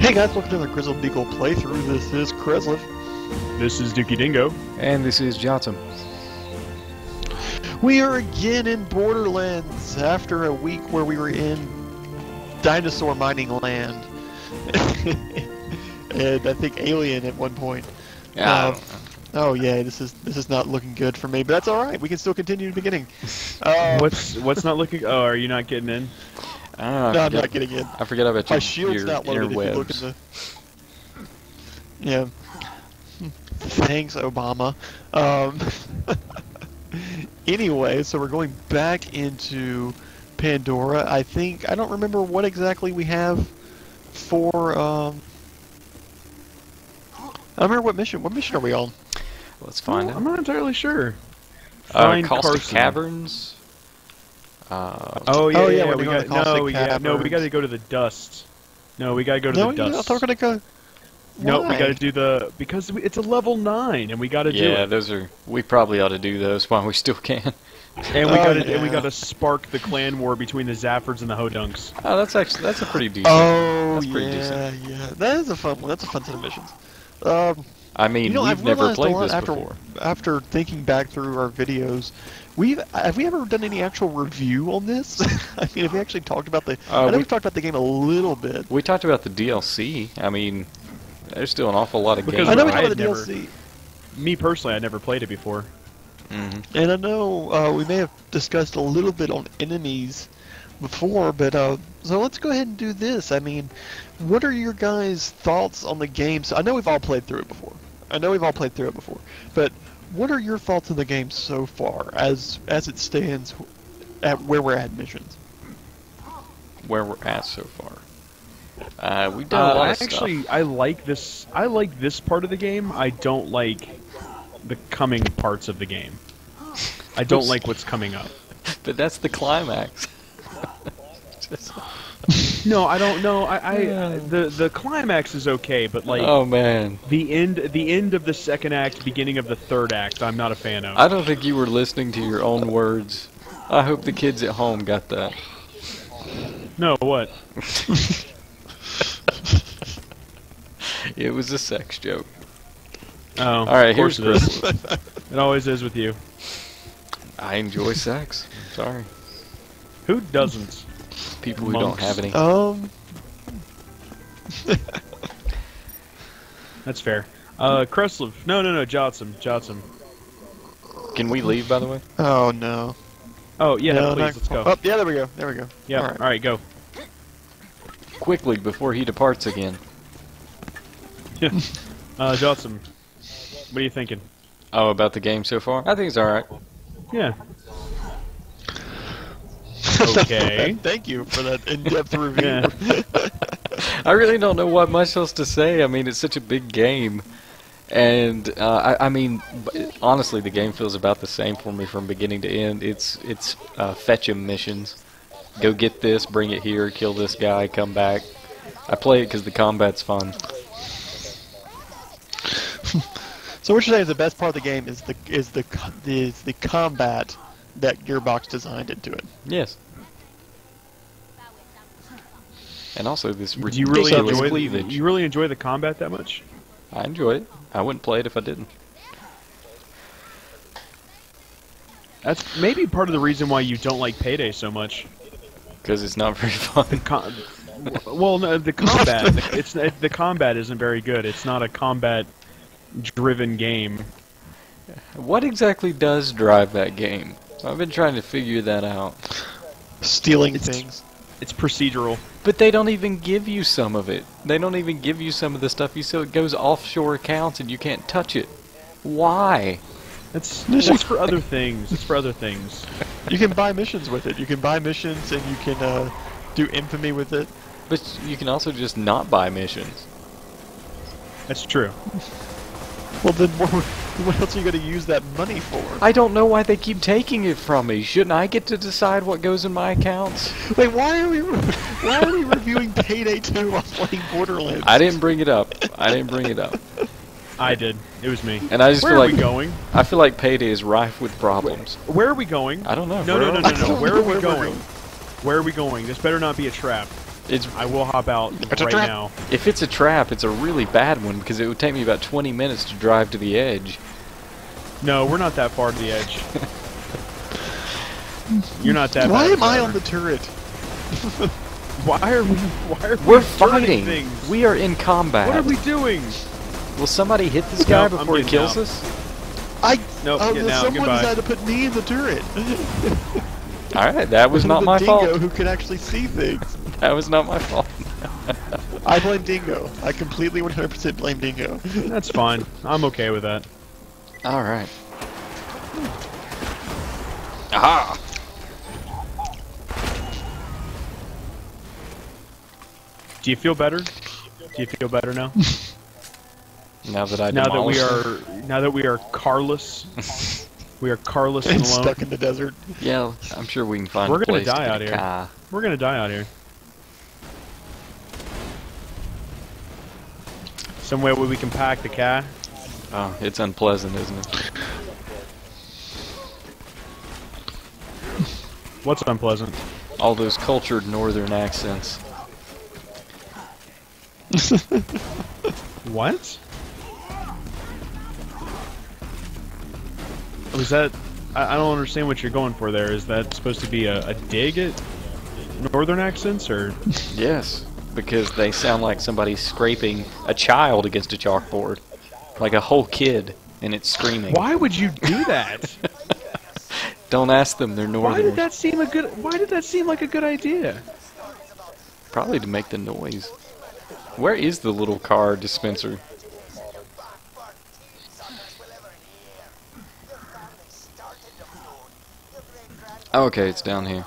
Hey guys, welcome to the Grizzled Beagle playthrough. This is Kreslev. This is Dookie Dingo. And this is Jotsam. We are again in Borderlands after a week where we were in dinosaur mining land. and I think alien at one point. Yeah. Um, oh yeah, this is this is not looking good for me, but that's all right. We can still continue the beginning. Uh, What's what's not looking? Oh, are you not getting in? Ah, I no, I'm forget- not getting in. I forget about My your, shield's your not loaded. If you look in the yeah. Thanks, Obama. Um, anyway, so we're going back into Pandora. I think I don't remember what exactly we have for. Um, I don't remember what mission. What mission are we on? Let's find I'm not entirely sure. Uh, Find Caustic Carson. Caverns. Uh, Oh yeah, Oh, yeah. yeah, we're we got to Caustic no, we got no. We got to go to the dust. No, we got to go to no, the you- I dust. thought we were gonna go. No, we got to do the because we- it's a level nine, and we got to do yeah, those are. We probably ought to do those while we still can. And we Oh, got to and we got to spark the clan war between the Zaffords and the Hodunks. Oh, that's actually that's a pretty decent. Oh That's pretty yeah, yeah. That is a fun. That's a fun set of missions. Um, I mean, you know, we've I've never played lot this after, before. After thinking back through our videos, we've have we ever done any actual review on this? I mean, have we actually talked about the? Uh, I know we- we talked about the game a little bit. We talked about the DLC. I mean, there's still an awful lot of Because games. I know we talked about the never- DLC, Me personally, I never played it before. Mhm. and I know uh, we may have discussed a little bit on enemies before, but uh, so let's go ahead and do this. I mean, what are your guys' thoughts on the game? So I know we've all played through it before. I know we've all played through it before, but what are your thoughts on the game so far, as as it stands, at where we're at missions? Where we're at so far. Uh, we've done Uh, a lot I of stuff. actually I like this. I like this part of the game. I don't like the coming parts of the game. I don't like what's coming up. but that's the climax. Just- No, I don't know. I, I oh. the the climax is okay, but like oh man, the end the end of the second act, beginning of the third act, I'm not a fan of. I don't think you were listening to your own words. I hope the kids at home got that. no, what? It was a sex joke. Oh, All right, of course here's it is. It always is with you. I enjoy sex. Sorry, Who doesn't? People who Monks. don't have any. Um, That's fair. Uh, Kreslev. No, no, no. Jotsam. Jotsam. Can we leave, by the way? oh no. Oh yeah, no, please. not- Let's go. Oh, yeah, there we go. There we go. yeah. all All right. right. go. Quickly before he departs again. Uh, Jotsam. What are you thinking? Oh, about the game so far? I think it's all right. Yeah. Okay. Thank you for that in-depth review. Yeah. I really don't know what much else to say. I mean, it's such a big game, and uh, I, I mean, honestly, the game feels about the same for me from beginning to end. It's it's uh, fetch 'em missions. Go get this, bring it here, kill this guy, come back. I play it because the combat's fun. So what you're saying is the best part of the game is the is the is the combat that Gearbox designed into it. Yes. And also this Do you really ridiculous enjoy? The, cleavage. you really enjoy the combat that much? I enjoy it. I wouldn't play it if I didn't. That's maybe part of the reason why you don't like Payday so much. Because it's not very fun. Com- well, no, the combat. it's the combat isn't very good. It's not a combat-driven game. What exactly does drive that game? I've been trying to figure that out. Stealing It's- things. It's procedural. But they don't even give you some of it. They don't even give you some of the stuff you so it goes offshore accounts and you can't touch it. Why? It's it's for other things. It's for other things. You can buy missions with it. You can buy missions and you can uh, do infamy with it. But you can also just not buy missions. That's true. Well, then what, what else are you going to use that money for? I don't know why they keep taking it from me. Shouldn't I get to decide what goes in my accounts? Wait, why are we why are we reviewing Payday 2 while playing Borderlands? I didn't bring it up. I didn't bring it up. I did. It was me. And I just Where feel are like we going? I feel like Payday is rife with problems. Where are we going? I don't know. No, Where no, no, no, no. Where are we going? going. Where are we going? This better not be a trap. It's I will hop out It's right trap. now. if it's a trap, it's a really bad one because it would take me about 20 minutes to drive to the edge. No, we're not that far to the edge. You're not that. Far. Why bad, am I on the turret? Why are we? Why are we We're turning fighting. things? We are in combat. What are we doing? Will somebody hit this guy No, before he kills out. us? I Nope, oh, uh, getting out. someone Goodbye. decided to put me in the turret. All right, that was not my dingo fault. who can actually see things. That was not my fault. I blame Dingo. I completely 100% blame Dingo. That's fine. I'm okay with that. All right. Aha! Do you feel better? Do you feel better now? Now that I now that we demolished are now that we are carless, we are carless and and alone. stuck in the desert. them. Yeah, I'm sure we can find. We're a gonna place die get out here. car. We're gonna die out here. Somewhere where we can pack the car. Oh, it's unpleasant, isn't it? What's unpleasant? All those cultured northern accents. What? Was that? I, I don't understand what you're going for there. Is that supposed to be a, a dig at northern accents, or Yes, because they sound like somebody scraping a child against a chalkboard, like a whole kid, and it's screaming. why would you do that? Don't ask them; they're why did that seem a good? Why did that seem like a good idea? Probably to make the noise. Where is the little car dispenser? Okay, it's down here.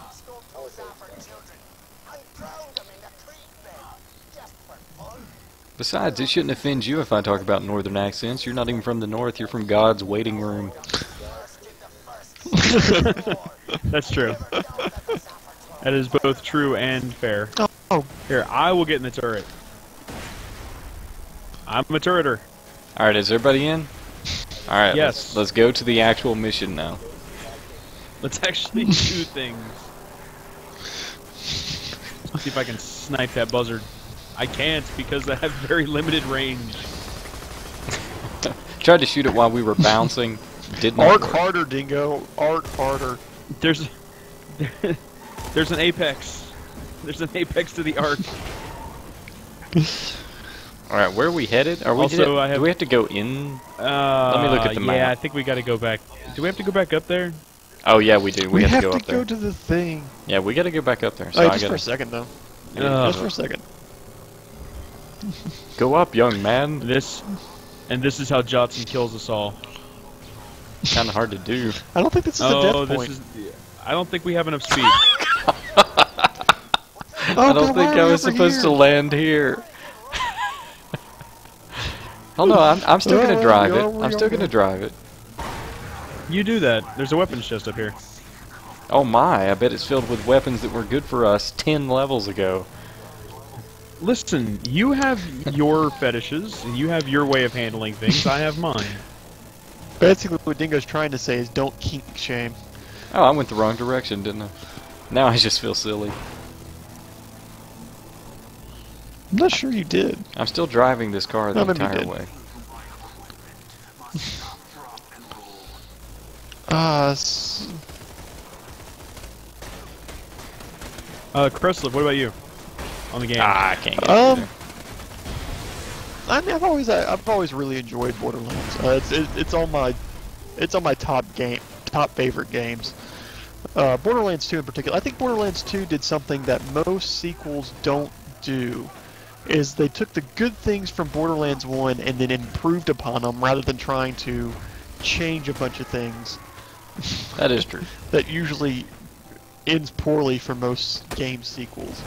Besides, it shouldn't offend you if I talk about northern accents. You're not even from the north, you're from God's waiting room. That's true. that is both true and fair. Oh, Here, I will get in the turret. I'm a turreter. Alright, is everybody in? Alright, Yes. let's, let's go to the actual mission now. Let's actually do things. See if I can snipe that buzzard. I can't because I have very limited range. Tried to shoot it while we were bouncing. Did not arc work. harder, Dingo. Arc harder. There's there's an apex. There's an apex to the arc. All right, where are we headed? Are we? Also, I have- Do we have to go in? Uh, me look at the map. Yeah. I think we got to go back. Do we have to go back up there? Oh yeah, we do. We, We, have, have to go to up there. go to the thing. Yeah, we got to go back up there. So Oh, just for gotta a second, though. Ugh. Just for a second. Go up, young man. This, and this is how Jotsam kills us all. kind of hard to do. I don't think this is a oh, death this point. is. I don't think we have enough speed. Oh, I don't why think I was over supposed to land here. oh no, I'm, I'm still Oh, gonna drive it. I'm still gonna drive it. you do that. There's a weapons chest up here. Oh my, I bet it's filled with weapons that were good for us ten levels ago. Listen, you have your fetishes and you have your way of handling things. I have mine. Basically, what Dingo's trying to say is don't kink shame. Oh, I went the wrong direction, didn't I? Now I just feel silly. I'm not sure you did. I'm still driving this car the No, entire did. way. Uh, s- Uh, Kreslev, what about you? On the game. Ah, I can't get Um, there. I mean, I've always I've always really enjoyed Borderlands. Uh, it's it, it's on my it's on my top game top favorite games. Uh, Borderlands 2 in particular. I think Borderlands 2 did something that most sequels don't do. Is they took the good things from Borderlands 1 and then improved upon them rather than trying to change a bunch of things That is true. that usually ends poorly for most game sequels.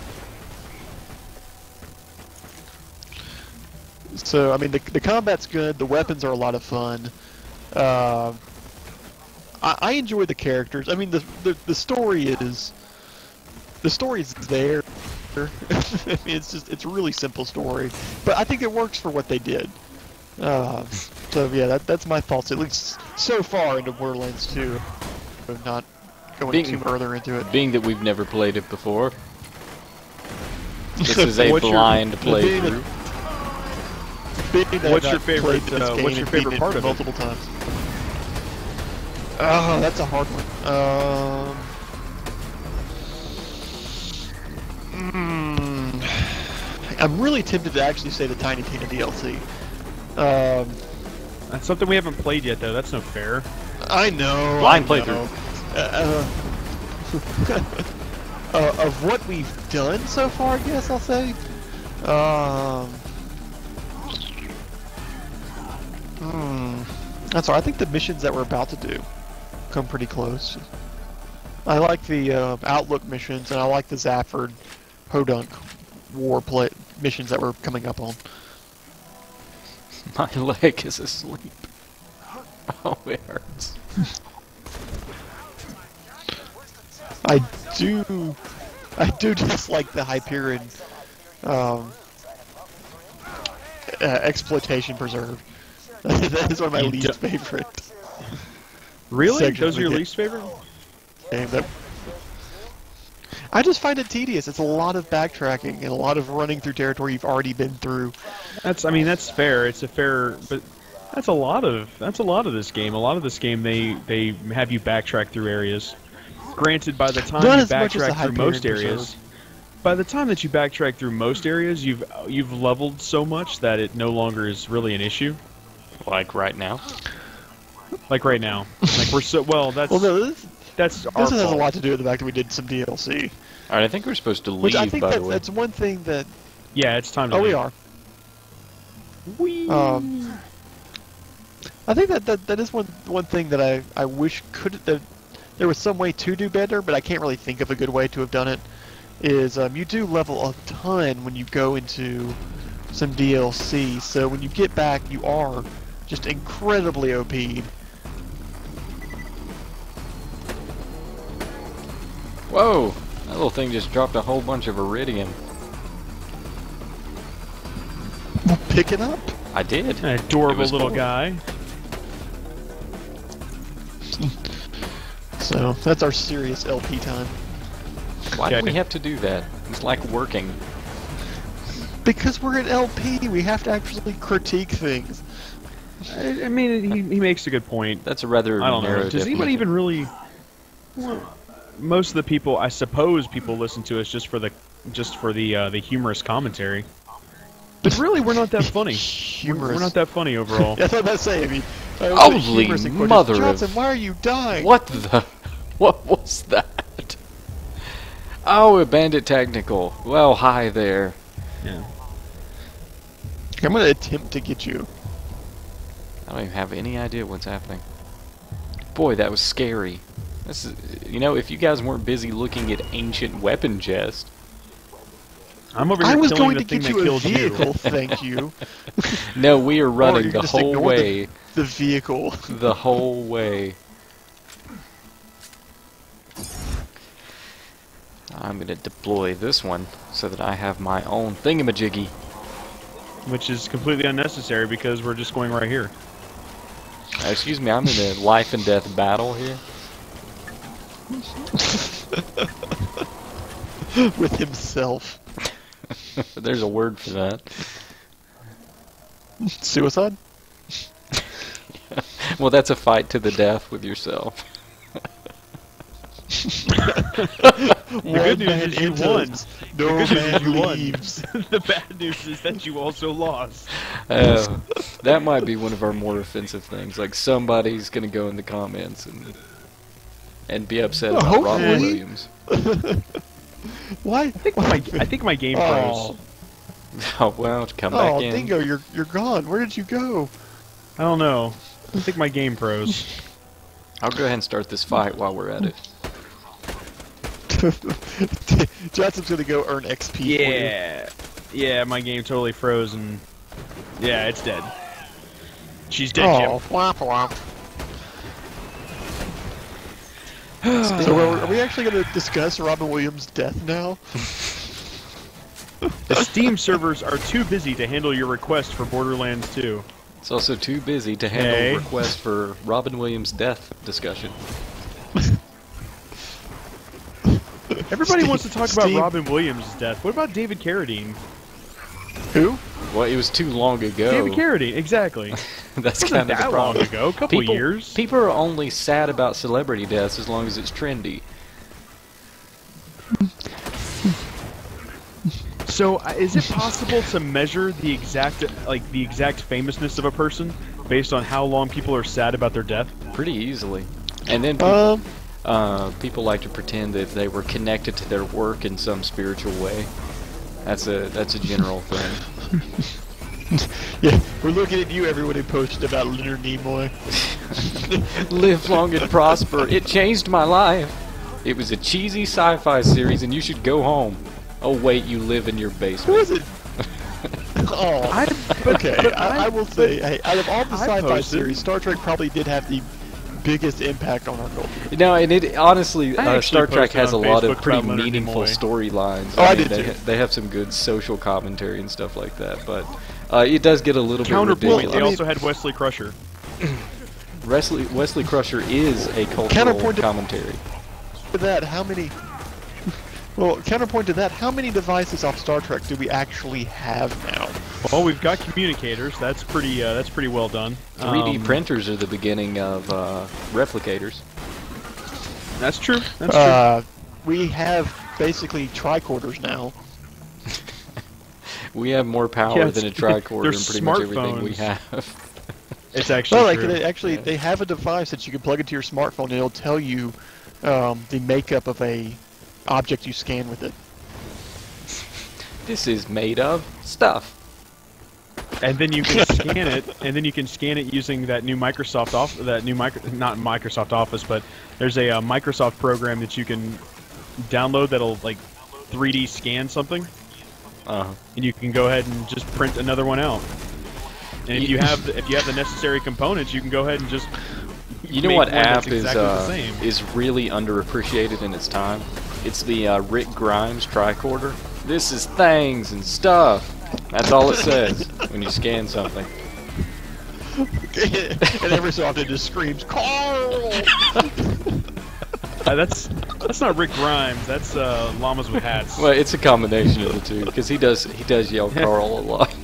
So I mean, the the combat's good. The weapons are a lot of fun. Uh, I, I enjoy the characters. I mean, the, the the story is the story's there. I mean, it's just it's a really simple story, but I think it works for what they did. Uh, so yeah, that that's my thoughts at least so far into Borderlands 2. I'm not going Being- too further into it. Being that we've never played it before, This is a your- blind playthrough. Being that I've What's your favorite, played this uh, game what's your favorite part of it? multiple times. Oh, that's a hard one. Um, mm, I'm really tempted to actually say the Tiny Tina DLC. Um, That's something we haven't played yet, though. That's no fair. I know. Blind playthrough. Uh, uh, uh, of what we've done so far, I guess I'll say. Um, hmm. That's all. I think the missions that we're about to do come pretty close. I like the uh, Outlook missions, and I like the Zafford Hodunk war play missions that we're coming up on. My leg is asleep. Oh, it hurts. I do, I do just like the Hyperion um, uh, exploitation preserve. that is one of my You least do- favorite. Really? Those are your least favorite? game that I just find it tedious. It's a lot of backtracking and a lot of running through territory you've already been through. That's. I mean, that's fair. It's a fair, but that's a lot of. That's a lot of this game. A lot of this game, they they have you backtrack through areas. Granted, by the time Not you as much as the backtrack through most areas, by the time that you backtrack through most areas, you've you've leveled so much that it no longer is really an issue. Like right now. Like right now, like we're so well. That's Well, no, this, that's our this has a lot to do with the fact that we did some DLC, Alright, I think we're supposed to leave, which I think by that, the way. that's one thing that. Yeah, it's time to. Oh, we are. Whee! Um, I think that, that that is one one thing that I I wish could that there was some way to do better, but I can't really think of a good way to have done it. Is um, you do level a ton when you go into some DLC, so when you get back, you are just incredibly OP'd. Whoa! That little thing just dropped a whole bunch of iridium. Pick it up. I did. An adorable little cool. guy. So that's our serious LP time. Why do we have to do that? It's like working. Because we're an LP, we have to actually critique things. I, I mean, he, he makes a good point. That's a rather I don't know. Does anybody even really? Well, most of the people, I suppose, people listen to us just for the just for the uh, the humorous commentary. But really, we're not that funny. We're, Humorous. we're not that funny overall. That's what I'm saying. I mean, I was Holy humorous mother of- Jotsam, why are you dying? What the? What was that? Oh, a bandit technical. Well, hi there. Yeah. I'm gonna attempt to get you. I don't even have any idea what's happening. Boy, that was scary. This is, you know, if you guys weren't busy looking at ancient weapon chest, I'm over here I was killing going the to thing get that you a vehicle, you. thank you. no, we are running you the whole ignore the- way. The vehicle. The whole way. I'm gonna deploy this one so that I have my own thingamajiggy. Which is completely unnecessary because we're just going right here. Uh, excuse me, I'm in a life and death battle here. with himself. There's a word for that. Suicide? Well, that's a fight to the death with yourself. The good news is you won. No good news is man you won. leaves. the bad news is that you also lost. Uh, that might be one of our more offensive things. Like somebody's gonna go in the comments and and be upset Well, about Robin. Williams. Why? I think my I think my game Oh, froze. Oh well, come back in. oh in. Dingo, you're you're gone. Where did you go? I don't know. I think my game froze. I'll go ahead and start this fight while we're at it. Jotsam's gonna go earn XP. for you. Yeah, yeah, my game totally froze and yeah, it's dead. She's dead, Oh, womp womp. so are, are we actually going to discuss Robin Williams' death now? The Steam servers are too busy to handle your request for Borderlands 2. It's also too busy to handle Hey. a request for Robin Williams' death discussion. Everybody Steve- wants to talk about Robin Williams' death. What about David Carradine? Who? Well, it was too long ago. David Carradine, exactly. That's kind of the that long ago. A couple people, years. People are only sad about celebrity deaths as long as it's trendy. So, uh, is it possible to measure the exact, like the exact famousness of a person based on how long people are sad about their death? Pretty easily. And then people, Um, uh, people like to pretend that they were connected to their work in some spiritual way. That's a that's a general thing. yeah, we're looking at you, everyone who posted about Leonard Nimoy. Live long and prosper. It changed my life. It was a cheesy sci-fi series, and you should go home. Oh wait, you live in your basement. is it? oh, I, but, okay. but I, I will say, hey, out of all the sci-fi series, Star Trek probably did have the biggest impact on our culture. No, and it honestly, uh, Star Trek has a on lot of pretty meaningful storylines. Oh, I mean, did they, too. they have some good social commentary and stuff like that, but uh, it does get a little bit counterpoint. ridiculous. They also had Wesley Crusher. Wesley, Wesley Crusher is a cultural Counterpoint to- commentary. To that, how many? Well, counterpoint to that, how many devices off Star Trek do we actually have now? Well, we've got communicators. That's pretty. Uh, that's pretty well done. 3D Um, printers are the beginning of uh, replicators. That's true. That's true. Uh, we have basically tricorders now. We have more power Yeah, than a tricorder they're in pretty much everything we have. It's actually Well, like true. they actually, Yeah. they have a device that you can plug into your smartphone, and it'll tell you um, the makeup of a object you scan with it. this is made of stuff. And then you can scan it, and then you can scan it using that new Microsoft off that new micro not Microsoft Office, but there's a uh, Microsoft program that you can download that'll like 3D scan something, Uh, and you can go ahead and just print another one out. And if you have the, if you have the necessary components, you can go ahead and just you know what app is exactly the uh, is really underappreciated in its time? It's the uh, Rick Grimes tricorder. This is things and stuff. That's all it says when you scan something. and every so often it just screams, Carl! Uh, that's that's not Rick Grimes. That's uh, llamas with hats. Well, it's a combination of the two because he does he does yell Carl a lot.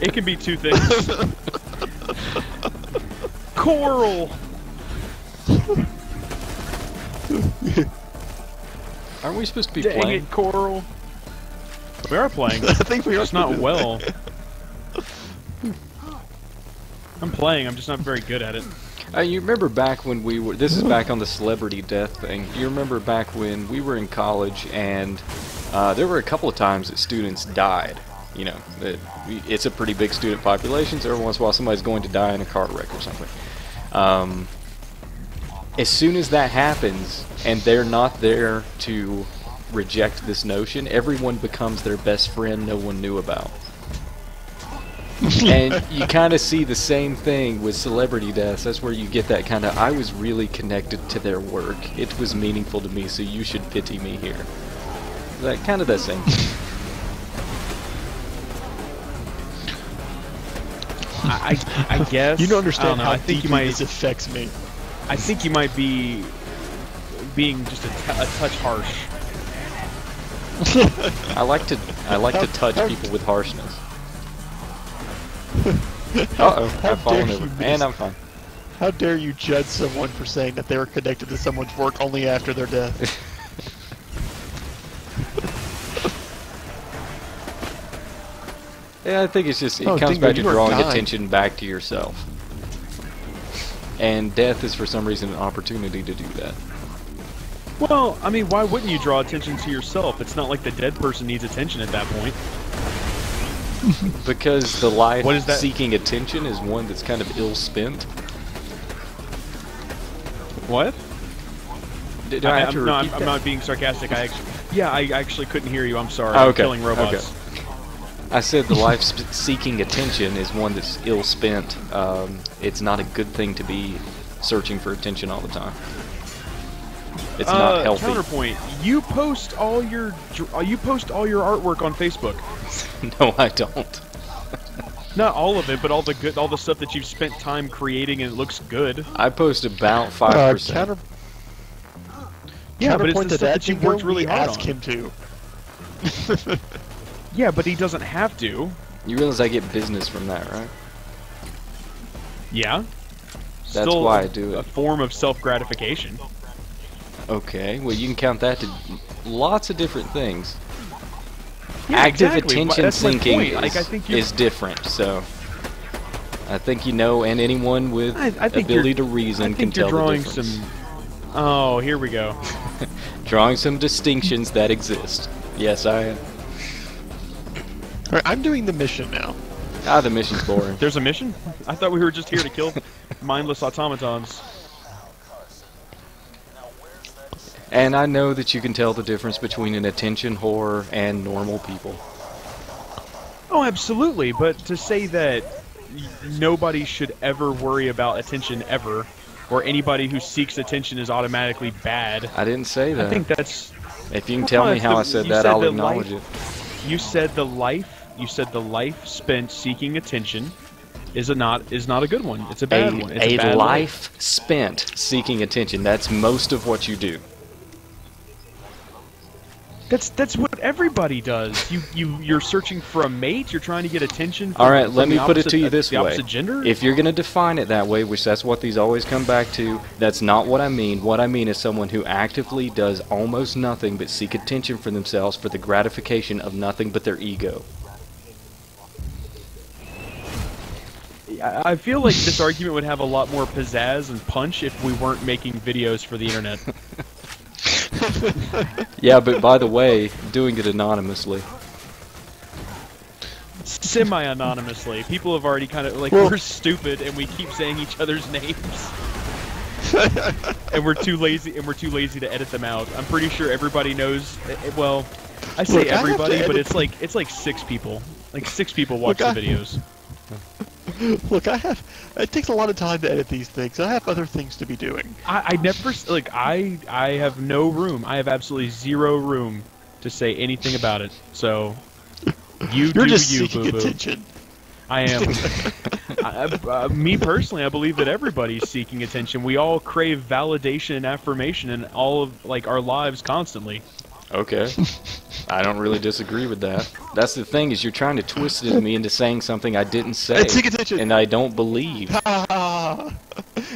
It can be two things. Coral. Aren't we supposed to be Dang playing? it, Coral. We are playing. I think we are. Just not well. I'm playing. I'm just not very good at it. Uh, you remember back when we were? This is back on the celebrity death thing. You remember back when we were in college and uh, there were a couple of times that students died. You know, that we- it's a pretty big student population, so every once in a while somebody's going to die in a car wreck or something. Um, as soon as that happens, and they're not there to reject this notion, everyone becomes their best friend no one knew about. and you kind of see the same thing with celebrity deaths. That's where you get that kind of I was really connected to their work. It was meaningful to me, so you should pity me here. That kind of the same. I, I, I guess. You don't I understand know, how I think you might. this affects me. I think you might be being just a, t- a touch harsh. I like to I like to touch How- people with harshness. Uh oh, I've fallen over. And I'm fine. How dare you judge someone for saying that they were connected to someone's work only after their death? Yeah, I think it's just it Oh, comes back to drawing attention back to yourself. And death is for some reason an opportunity to do that. Well, I mean, why wouldn't you draw attention to yourself? It's not like the dead person needs attention at that point. Because the life What is that? seeking attention is one that's kind of ill spent. What? Did I, I, have am to no, I'm, repeat I'm not being sarcastic. I actually, yeah, I actually couldn't hear you. I'm sorry. Oh, I'm okay, killing robots. I said the life seeking attention is one that's ill spent. Um, it's not a good thing to be searching for attention all the time. It's uh, not healthy. Counterpoint: You post all your uh, you post all your artwork on Facebook. no, I don't. Not all of it, but all the good, all the stuff that you've spent time creating and it looks good. I post about five Uh, percent. counter Yeah, but it's Counterpoint the stuff that, that you Dingo, worked really we hard ask on. him to. Yeah, but he doesn't have to. You realize I get business from that, right? Yeah. That's Still why a- I do it. A form of self-gratification. Okay, well you can count that to lots of different things. Yeah, Active exactly. Attention that's my sinking is, Like, I think is different, so I think you know, and anyone with I, I think ability to reason I can think you're tell the drawing difference. some. Oh, here we go. Drawing some distinctions that exist. Yes, I am. All right, I'm doing the mission now. Ah, the mission's boring. There's a mission? I thought we were just here to kill mindless automatons. And I know that you can tell the difference between an attention whore and normal people. Oh, absolutely. But to say that nobody should ever worry about attention ever, or anybody who seeks attention is automatically bad, I didn't say that. I think that's. if you can Well, tell me how the- I said that, said I'll acknowledge life- it. You said the life. You said the life spent seeking attention is a not is not a good one. It's a bad a, one. It's a bad life spent seeking attention. That's most of what you do. That's that's what everybody does. You you you're searching for a mate. You're trying to get attention. From, All right, let me put it to you this the way. opposite gender. If you're going to define it that way, which that's what these always come back to, that's not what I mean. What I mean is someone who actively does almost nothing but seek attention for themselves for the gratification of nothing but their ego. I I feel like this argument would have a lot more pizzazz and punch if we weren't making videos for the internet. Yeah, but by the way, doing it anonymously. Semi-anonymously, people have already kind of like Well- we're stupid and we keep saying each other's names, and we're too lazy and we're too lazy to edit them out. I'm pretty sure everybody knows. eh, eh, Well, I say Look, I everybody, but it's like it's like six people. Like six people watch Look, the I- videos. Look, I have. It takes a lot of time to edit these things. I have other things to be doing. I, I never like I I have no room. I have absolutely zero room to say anything about it. So you You're do just you, seeking boo boo. attention. I am. I, I- uh, me personally, I believe that everybody's seeking attention. We all crave validation and affirmation in all of like our lives constantly. Okay. I don't really disagree with that. That's the thing is you're trying to twist it me into saying something I didn't say, Hey, seek attention. and I don't believe.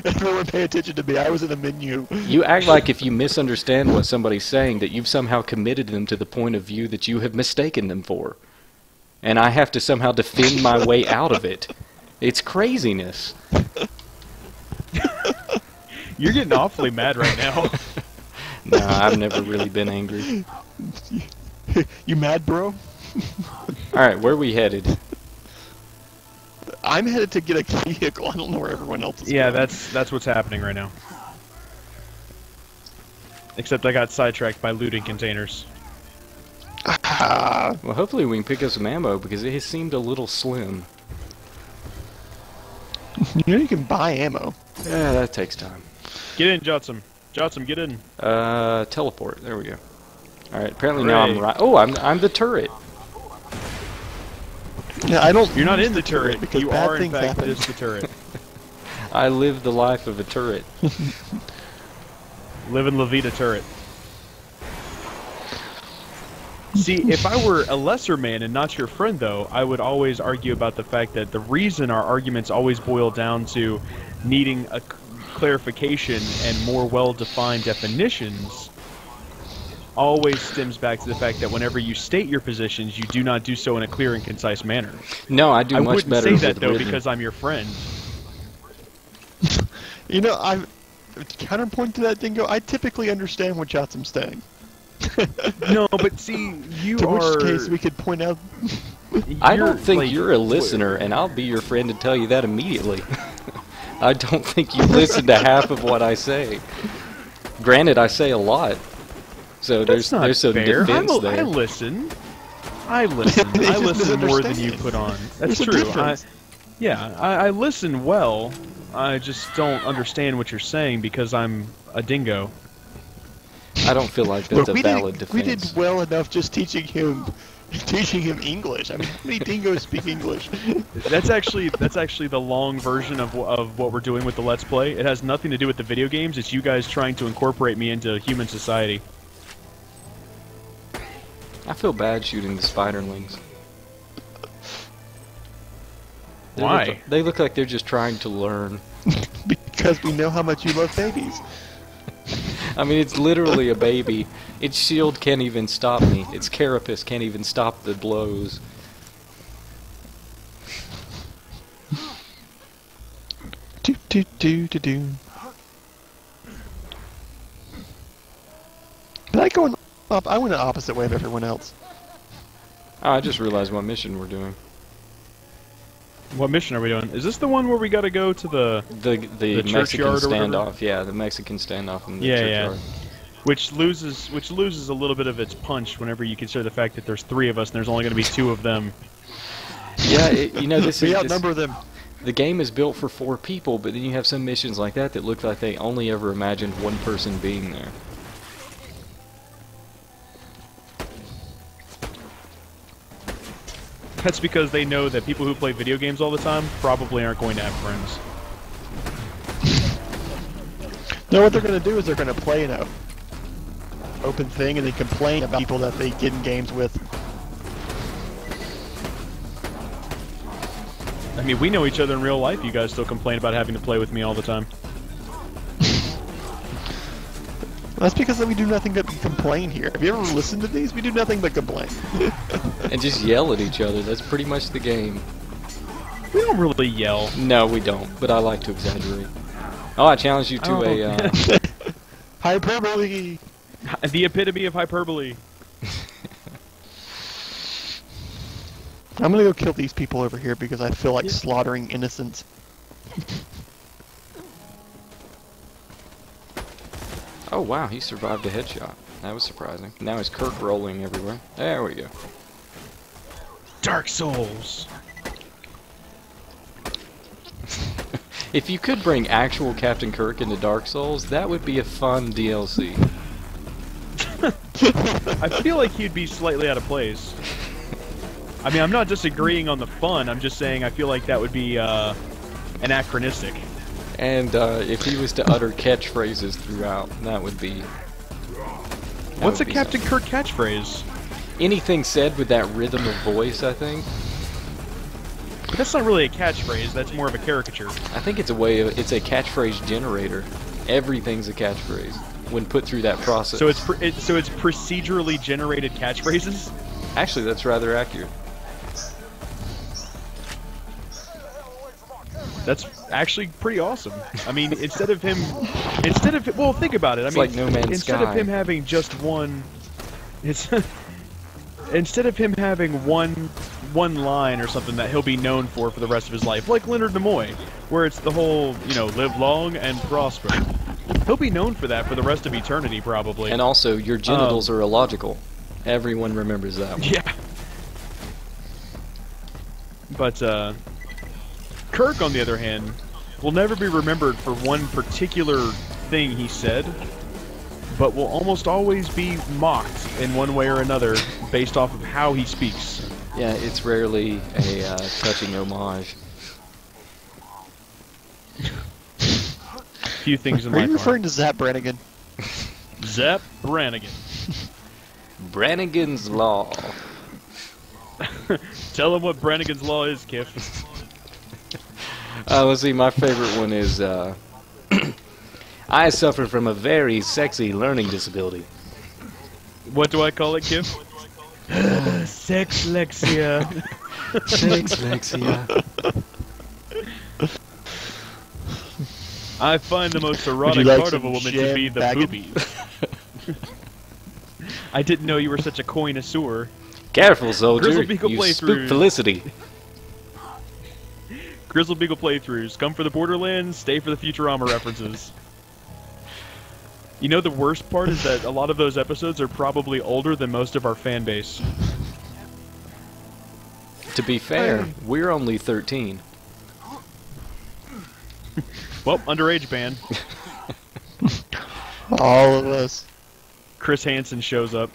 Everyone pay attention to me. I was in the menu. You act like if you misunderstand what somebody's saying, that you've somehow committed them to the point of view that you have mistaken them for. And I have to somehow defend my way out of it. It's craziness. You're getting awfully mad right now. No, I've never really been angry. You mad, bro? Alright, where are we headed? I'm headed to get a vehicle. I don't know where everyone else is. yeah, going. that's that's what's happening right now. Except I got sidetracked by looting containers. Well, hopefully we can pick up some ammo because it has seemed a little slim. you know you can buy ammo. Yeah, that takes time. Get in, Jotsam. Jotsam, get in. Uh, teleport. There we go. Alright, apparently now I'm right. Oh, I'm, I'm the turret. Yeah, I don't. You're not in the turret. because You bad are in things fact happen. just the turret. I live the life of a turret. Live in La Vida turret. See, if I were a lesser man and not your friend, though, I would always argue about the fact that the reason our arguments always boil down to needing a c- clarification and more well-defined definitions always stems back to the fact that whenever you state your positions, you do not do so in a clear and concise manner. No, I do I much wouldn't say that though written. because I'm your friend. You know, I counterpoint to that, Dingo. I typically understand what Jotsam's saying. No, but see, you To are. which case we could point out. I don't think like, you're a listener, and I'll be your friend and tell you that immediately. I don't think you listen to half of what I say. Granted, I say a lot, so there's That's not there's some fair. defense I'm a, there. I listen. I listen. I listen more than you put on. That's There's true. I, yeah, I, I listen well. I just don't understand what you're saying because I'm a dingo. I don't feel like Look, that's a valid did, defense. we did well enough just teaching him Teaching him English. I mean, how many dingoes speak English? That's actually that's actually the long version of of what we're doing with the Let's Play. It has nothing to do with the video games. It's you guys trying to incorporate me into human society. I feel bad shooting the spiderlings. They Why? Look, they look like they're just trying to learn. because we know how much you love babies. I mean, it's literally a baby. Its shield can't even stop me. Its carapace can't even stop the blows. Do do do do do. But I go in up. I went the opposite way of everyone else. Oh, I just realized what mission we're doing. What mission are we doing? Is this the one where we got to go to the The the, The Mexican churchyard or whatever? standoff. Yeah, the Mexican standoff in the Yeah, churchyard. which loses which loses a little bit of its punch whenever you consider the fact that there's three of us and there's only going to be two of them. Yeah, it, you know this We is this, outnumber them. the game is built for four people, but then you have some missions like that that look like they only ever imagined one person being there. That's because they know that people who play video games all the time probably aren't going to have friends. No, what they're going to do is they're going to play in a open thing and they complain about people that they get in games with. I mean, we know each other in real life. You guys still complain about having to play with me all the time. That's because we do nothing but complain here. Have you ever listened to these? We do nothing but complain. And just yell at each other. That's pretty much the game. We don't really yell. No, we don't, but I like to exaggerate. Oh, I challenge you to Oh, a. Uh, Hyperbole! The epitome of hyperbole. I'm gonna go kill these people over here because I feel like slaughtering innocents. oh wow, he survived a headshot. That was surprising. Now he's Kirk rolling everywhere. There we go. Dark Souls. If you could bring actual Captain Kirk into Dark Souls, that would be a fun DLC. I feel like he'd be slightly out of place. I mean, I'm not disagreeing on the fun. I'm just saying I feel like that would be uh, anachronistic. And uh, if he was to utter catchphrases throughout, that would be. that What's a be Captain something. Kirk catchphrase? Anything said with that rhythm of voice, I think. That's not really a catchphrase. That's more of a caricature. I think it's a way of. It's a catchphrase generator. Everything's a catchphrase when put through that process. So it's pr- it, so it's procedurally generated catchphrases. actually that's rather accurate. That's actually pretty awesome. I mean, instead of him, instead of well, think about it. I It's mean, like No Man's instead Sky. of him having just one, it's instead of him having one one line or something that he'll be known for for the rest of his life, like Leonard Nimoy, where it's the whole you know live long and prosper. He'll be known for that for the rest of eternity, probably. And also, your genitals Um, are illogical. Everyone remembers that one. Yeah. But uh, Kirk, on the other hand, will never be remembered for one particular thing he said, but will almost always be mocked in one way or another based off of how he speaks. Yeah, it's rarely a uh, touching homage. Few things in Are you life. are. referring to Zapp Brannigan? Zep Brannigan. Brannigan's Law. Tell him what Brannigan's Law is, Kiff. Uh, let's see, my favorite one is uh, I suffer from a very sexy learning disability. What do I call it, Kiff? Sex Lexia. Thanks, Lexia. I find the most erotic like part of a woman to be the bagging? boobies. I didn't know you were such a connoisseur. Careful, soldier. You spook Felicity. Grizzled Beagle playthroughs. Come for the Borderlands, stay for the Futurama references. You know the worst part is that a lot of those episodes are probably older than most of our fan base. To be fair, we're only 13. Well, underage ban. All of us. Chris Hansen shows up.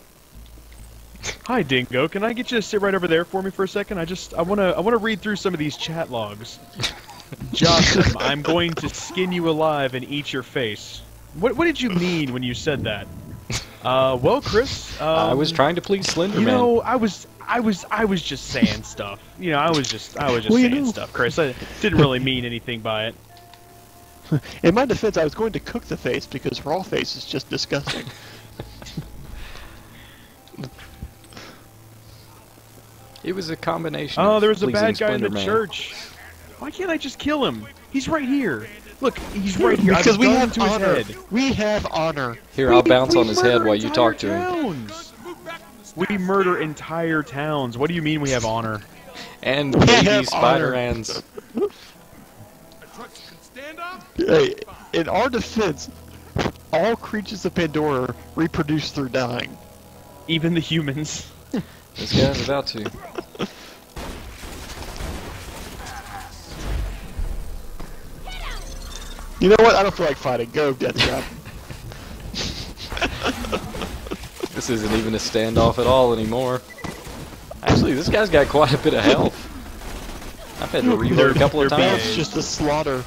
Hi, Dingo. Can I get you to sit right over there for me for a second? I just I wanna I wanna read through some of these chat logs. Jotsam, I'm going to skin you alive and eat your face. What what did you mean when you said that? Uh, well, Chris, um, I was trying to please Slenderman. You know, I was, I was, I was just saying stuff. You know, I was just, I was just Well, you saying know- stuff, Chris. I didn't really mean anything by it. In my defense, I was going to cook the face because raw face is just disgusting. it was a combination. Oh, of there was a bad guy in the Slenderman. church. Why can't I just kill him? He's right here. Look, he's right here. Because we have to his honor. head. We have honor. Here, I'll bounce on his head while you talk to entire him. towns. We murder entire towns. What do you mean we have honor? And We baby have spider honor. ants. Hey, in our defense, all creatures of Pandora reproduce through dying. Even the humans. This guy's about to. You know what? I don't feel like fighting. Go, Death Trap. This isn't even a standoff at all anymore. Actually, this guy's got quite a bit of health. I've had to reload a couple of times. That's just a slaughter.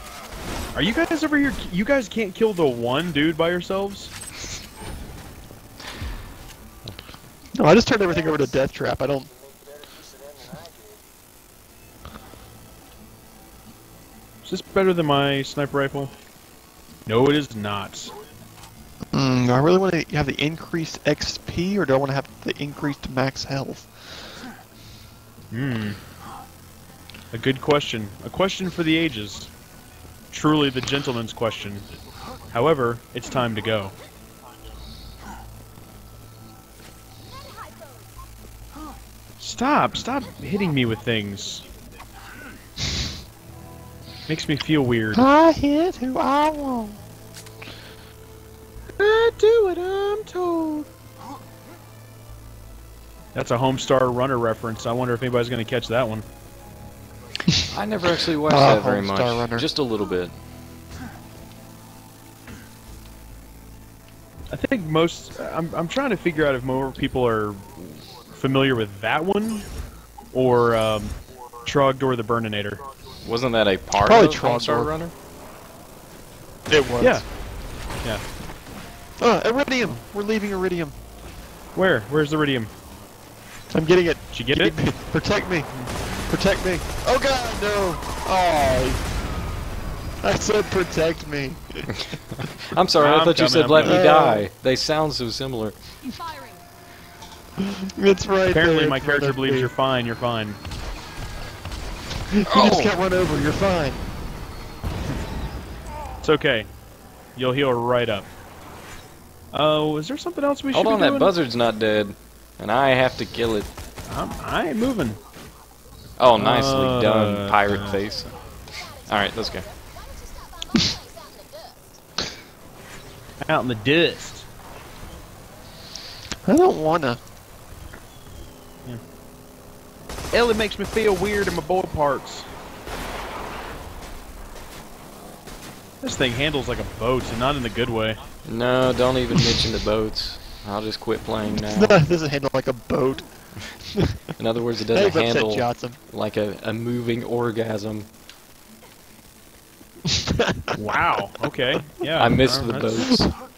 Are you guys over here? You guys can't kill the one dude by yourselves? No, I just turned everything over to Death Trap. I don't. Is this better than my sniper rifle? No, it is not. Mm, do I really want to have the increased XP, or do I want to have the increased max health? Hmm. A good question. A question for the ages. Truly the gentleman's question. However, it's time to go. Stop! Stop hitting me with things. Makes me feel weird. I hit who I want. I do what I'm told. That's a Homestar Runner reference. I wonder if anybody's going to catch that one. I never actually watched Ah, that very Homestar much. Runner. Just a little bit. I think most. I'm, I'm trying to figure out if more people are familiar with that one or um, Trogdor the Burninator. Wasn't that a part Probably of Homestar Trogdor. Runner? It was. Yeah. Yeah. Uh, Eridium. We're leaving Eridium. Where? Where's the Eridium? I'm getting it. Did you get it? me. Protect me. Protect me. Oh God, no. Oh. I said protect me. I'm sorry, I I'm thought you said I'm let me die. They sound so similar. It's right Apparently, there my character of believes me. you're fine. You're fine. You Oh. just got run over. You're fine. It's okay. You'll heal right up. Oh, is there something else we Hold should on, be that buzzard's not dead. And I have to kill it. I'm, I ain't moving. Oh, nicely Uh, done, pirate uh. face. Alright, let's go. Out in the dust. I don't wanna. Ellie makes me feel weird in my boy parts. This thing handles like a boat, and not in the good way. No, don't even mention the boats. I'll just quit playing now. it doesn't handle like a boat. In other words, it doesn't upset handle Johnson. like a, a moving orgasm. Wow. Okay. Yeah. I missed uh, the that's- boats.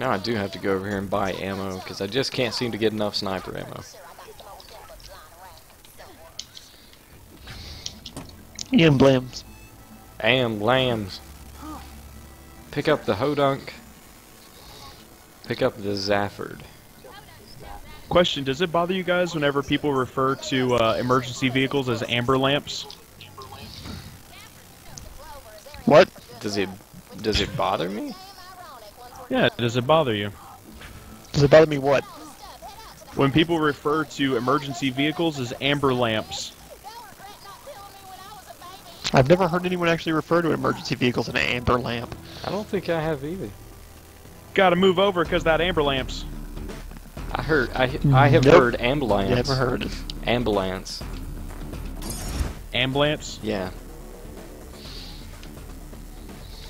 Now I do have to go over here and buy ammo, because I just can't seem to get enough sniper ammo. Ian Blams. Am lambs. Pick up the Hodunk. Pick up the Zaford. Question: Does it bother you guys whenever people refer to uh, emergency vehicles as amber lamps? What? Does it does it bother me? Yeah. Does it bother you Does it bother me what? when people refer to emergency vehicles as amber lamps? I've never heard anyone actually refer to emergency vehicles as an amber lamp. I don't think I have either. Got to move over because that amber lamps. I heard I mm, I have Nope. heard ambulance. Never heard it. Ambulance. Ambulance. Yeah.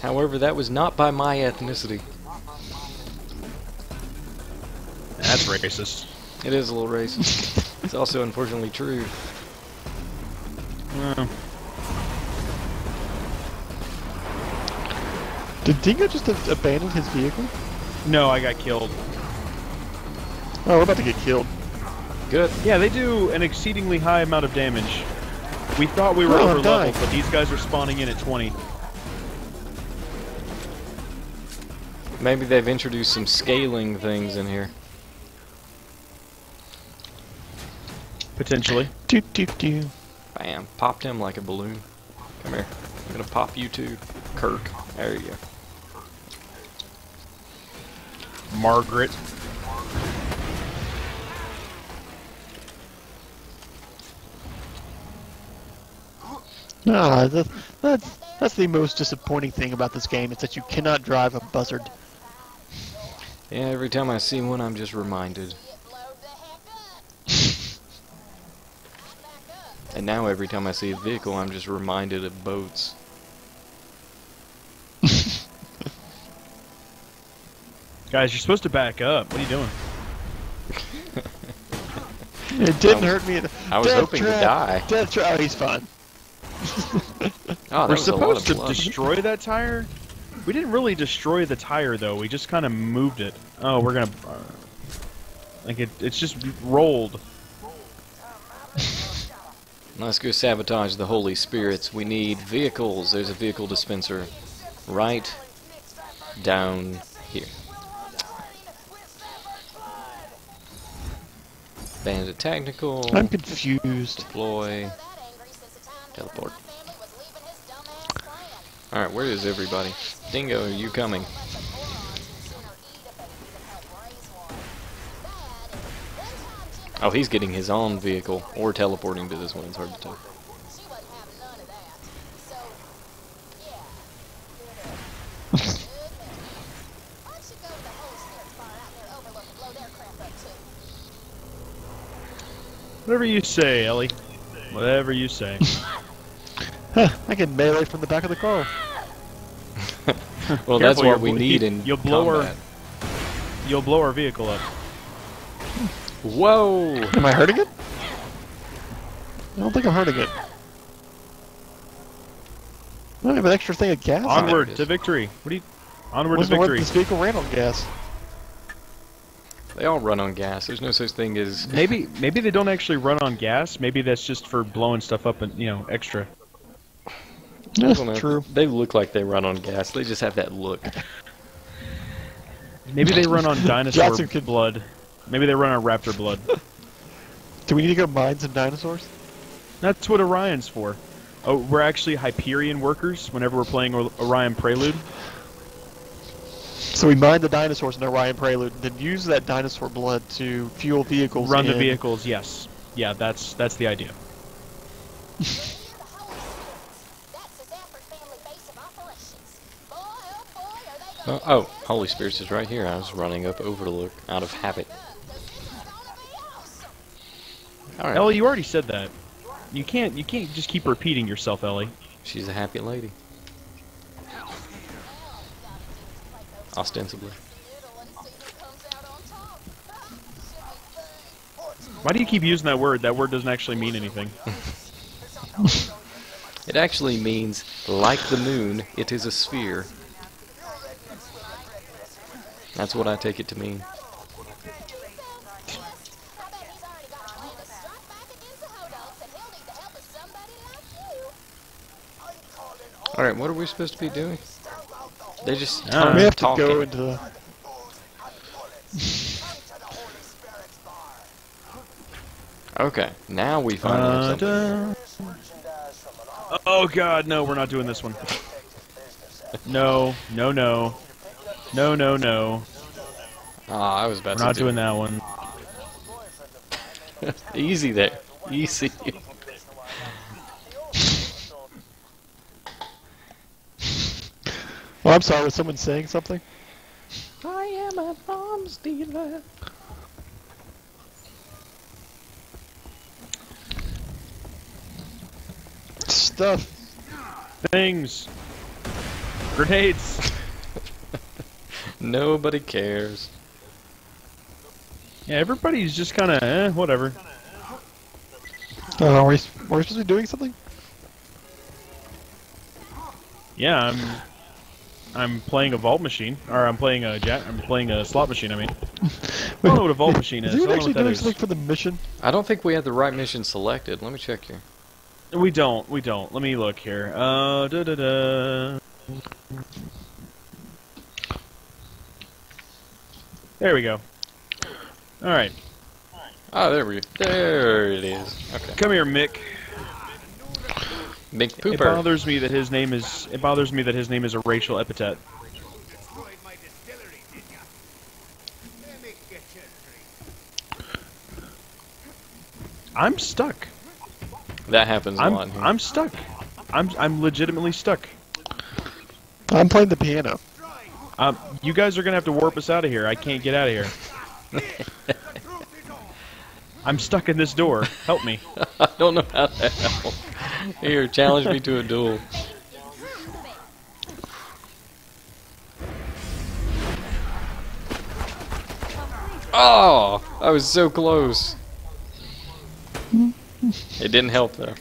However, that was not by my ethnicity. That's racist. It is a little racist. it's also unfortunately true. Uh, Did Dingo just abandon his vehicle? no, I got killed. Oh, we're about to get killed. Good. Yeah, they do an exceedingly high amount of damage. We thought we were Oh, over leveled, dying. but these guys are spawning in at 20. Maybe they've introduced some scaling things in here. Potentially. Do do do. Bam. Popped him like a balloon. Come here. I'm gonna pop you too. Kirk. There you go. Margaret. No, that, that's that's the most disappointing thing about this game is that you cannot drive a buzzard. Yeah, every time I see one, I'm just reminded. And now every time I see a vehicle, I'm just reminded of boats. Guys, you're supposed to back up. What are you doing? It didn't I hurt me. I was Death hoping to trap, die. Death trap. Oh, he's fine. Oh, that We're was a lot supposed to blood. destroy that tire? We didn't really destroy the tire, though. We just kind of moved it. Oh, we're gonna... Uh, like, it, it's just rolled. Let's go sabotage the holy spirits. We need vehicles. There's a vehicle dispenser right down here. Bandit Technical. I'm confused. Deploy. Teleport. Alright, where is everybody? Dingo, are you coming? Oh, he's getting his own vehicle or teleporting to this one. It's hard to tell. Whatever you say, Ellie. Whatever you say. Huh, I can melee from the back of the car. Well, that's Careful, what we need you- in you'll blow our- combat. You'll blow our vehicle up. Hmm. Whoa! Am I hurting it? I don't think I'm hurting it. I don't have an extra thing of gas. Onward it is. to victory. What do you... Onward to Wasn't what victory. this vehicle ran on gas. They all run on gas. There's no such thing as Maybe maybe they don't actually run on gas. Maybe that's just for blowing stuff up and you know extra. I. True. They look like they run on gas. They just have that look. Maybe they run on dinosaur Johnson could- blood. Maybe they run on raptor blood. Do we need to go mine some dinosaurs? That's what Orion's for. Oh, we're actually Hyperion workers whenever we're playing Orion Prelude. So we mine the dinosaurs in Orion Prelude, and then use that dinosaur blood to fuel vehicles. Run the vehicles, yes. Yeah, that's that's the idea. Oh, oh, Holy Spirits is right here. I was running up Overlook out of habit. Right. Ellie, you already said that. You can't you can't just keep repeating yourself, Ellie. She's a happy lady. Ostensibly. Why do you keep using that word? That word doesn't actually mean anything. It actually means, like the moon, it is a sphere. That's what I take it to mean. Alright, what are we supposed to be doing? They just Uh, we have to talking. go into the. Okay, now we finally have Uh, something. Oh god, no, we're not doing this one. No, no, no. No, no, no. Ah, I was about We're to not do doing that one. Easy there. Easy. Well, I'm sorry. Was someone saying something? I am an arms dealer. Stuff. Things. Grenades. Nobody cares. Yeah, everybody's just kind of eh, whatever. Uh, are, we, are we supposed to be doing something? Yeah, I'm. I'm playing a vault machine, or I'm playing a jack. I'm playing a slot machine. I mean, I don't know what a vault machine is. Is I anyone actually doing is. something for the mission? I don't think we had the right mission selected. Let me check here. We don't. We don't. Let me look here. Uh, da da da. There we go. All right, Oh, there we go. There it is. Okay. come here, Mick. Big It bothers me that his name is. It bothers me that his name is a racial epithet. destroyed my distillery, did ya? Let me get you straight. I'm stuck. That happens a I'm. lot here. I'm stuck. I'm. I'm legitimately stuck. I'm playing the piano. Um, you guys are gonna have to warp us out of here. I can't get out of here. I'm stuck in this door. Help me. I don't know how to help. Here, challenge me to a duel. Oh, I was so close. It didn't help though.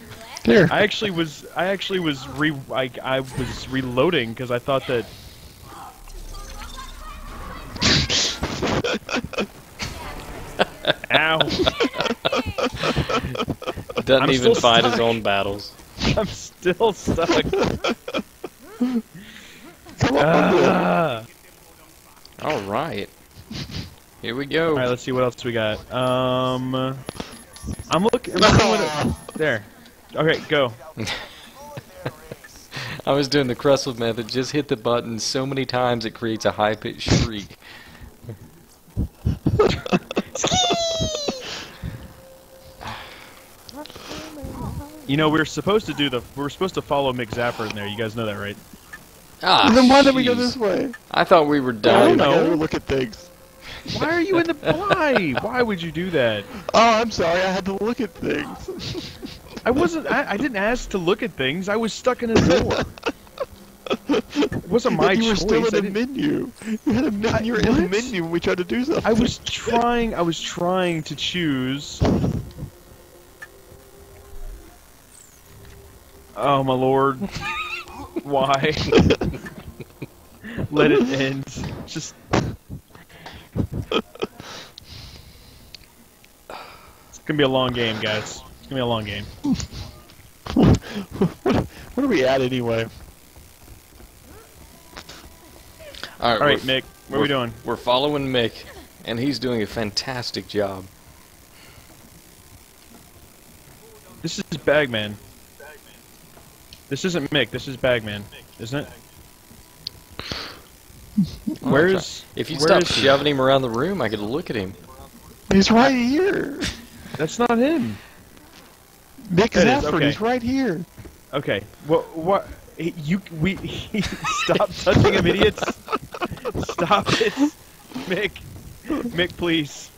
Here. I actually was. I actually was re. I, I was reloading because I thought that. Ow! Doesn't I'm even still fight his own battles. I'm still stuck. Come on. Ah. All right. Here we go. All right, let's see what else we got. Um, I'm looking. I'm looking what it- there. Okay, go. I was doing the Cressel method. Just hit the button so many times it creates a high pitched shriek. You know, we are supposed to do the. We are supposed to follow Mick Zapper in there. You guys know that, right? Ah, then why did we go this way? I thought we were I done. know. gotta look at things. Why are you in the? Why? Why would you do that? Oh, I'm sorry. I had to look at things. I wasn't. I, I didn't ask to look at things. I was stuck in a door. It wasn't my you were still in the menu. You had a menu. You were in the menu when we tried to do something. I was trying. I was trying to choose. Oh my lord! Why? Let it end. Just. It's gonna be a long game, guys. It's gonna be a long game. what, what are we at anyway? All right, All right, Mick, what are we doing? we're following Mick, and he's doing a fantastic job. This is Bagman. This isn't Mick. This is Bagman, isn't it? Oh, Where's? If you where stop shoving him around the room, I could look at him. He's right here. That's not him. Nick That is, Zaford. okay. He's right here. Okay. What? What? You? We? stop touching him, idiots! Stop it, Mick. Mick, please.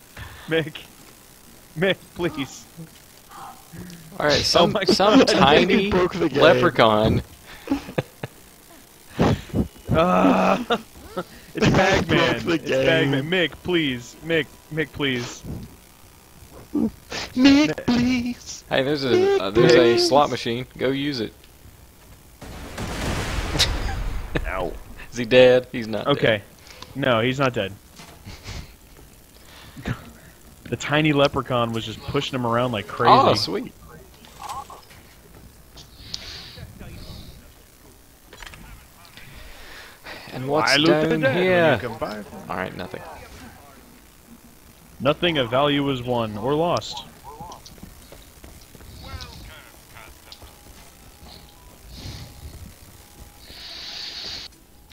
Mick. Mick, please. All right, some my some God. tiny broke the game. leprechaun. Ah! it's Bagman. the It's game. Bagman. Mick, please. Mick. Mick, please. Nick, please. Hey, there's a uh, there's a slot machine. Go use it. Ow. Is he dead? He's not. dead. Okay. No, he's not dead. The tiny leprechaun was just pushing him around like crazy. Oh, sweet. And what's I down at here? you come by. All right, nothing. Nothing of value was won or lost.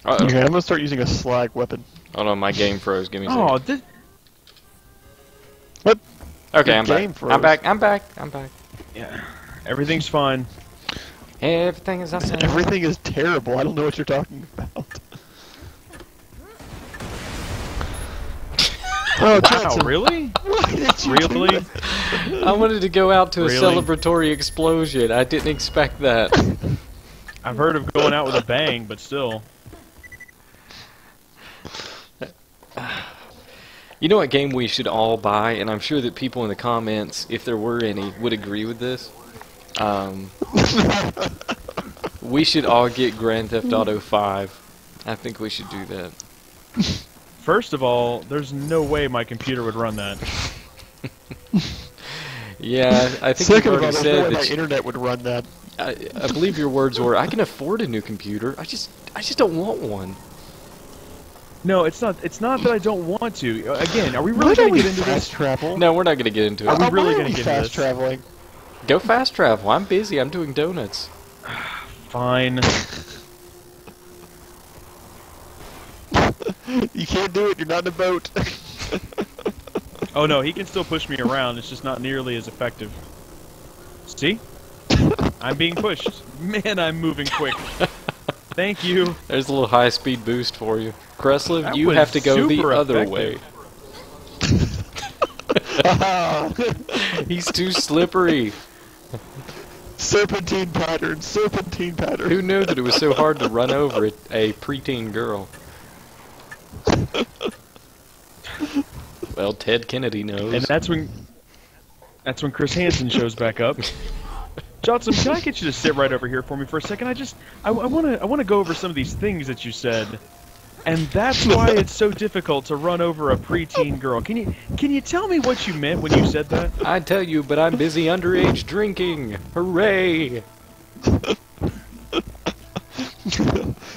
Uh-oh. Okay, I'm gonna start using a slag weapon. Oh no, my game froze. Give me a Oh, second. This, What? Okay, I'm back. I'm back. I'm back. I'm back. yeah. Everything's fine. Everything is awesome. Everything is terrible. I don't know what you're talking about. oh, Wow, Johnson, really? Why did you Really? I wanted to go out to a Really? celebratory explosion. I didn't expect that. I've heard of going out with a bang, but still. You know what game we should all buy, and I'm sure that people in the comments, if there were any, would agree with this. Um, we should all get Grand Theft Auto 5. I think we should do that. First of all, there's no way my computer would run that. Yeah, I think Second you've of all, already there's no said way my internet would run that. I, I believe your words were, "I can afford a new computer. I just, I just don't want one." No, it's not. It's not that I don't want to. Again, are we really going to get into fast this? travel? No, we're not going to get into it. Are it. we really gonna we get into fast this? traveling? Go fast travel. I'm busy. I'm doing donuts. Fine. You can't do it. You're not in a boat. Oh no, he can still push me around. It's just not nearly as effective. See? I'm being pushed. Man, I'm moving quick. Thank you. There's a little high-speed boost for you, Kreslev. That You have to go the super other effective. way. He's too slippery. serpentine pattern. Serpentine pattern. Who knew that it was so hard to run over a, a preteen girl? Well, Ted Kennedy knows. And that's when that's when Chris Hansen shows back up. Johnson, can I get you to sit right over here for me for a second? I just I want to I want to go over some of these things that you said. And that's why it's so difficult to run over a preteen girl. Can you can you tell me what you meant when you said that? I tell you, but I'm busy underage drinking. Hooray!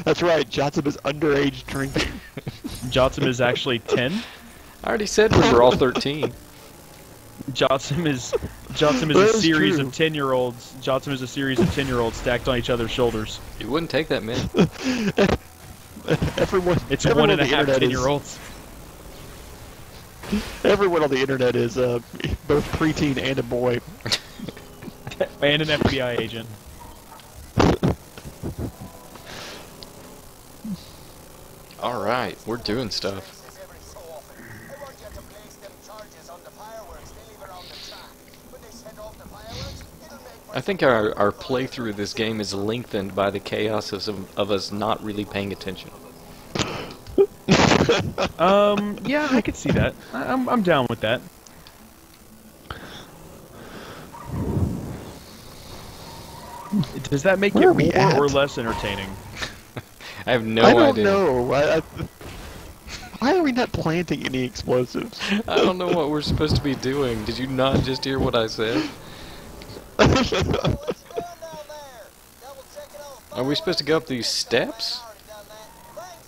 That's right. Johnson is underage drinking. Johnson is actually 10. I already said we were all 13. Johnson is Johnson is a is series true. of 10-year-olds. Johnson is a series of 10-year-olds stacked on each other's shoulders. It wouldn't take that many. Everyone. It's everyone one and a on the half internet is- 10-year-olds. Everyone on the internet is uh, both preteen and a boy. And an FBI agent. All right, we're doing stuff. This every so often. I want you to place them charges on the fireworks they leave around the track. When they set off the fireworks, it'll make I think our, our playthrough of this game is lengthened by the chaos of, some, of us not really paying attention. Um, yeah, I could see that. I, I'm, I'm down with that. Does that make Where it more at? or less entertaining? I have no idea. I don't idea. know. I, I, why are we not planting any explosives? I don't know what we're supposed to be doing. Did you not just hear what I said? Are we supposed to go up these steps? Already done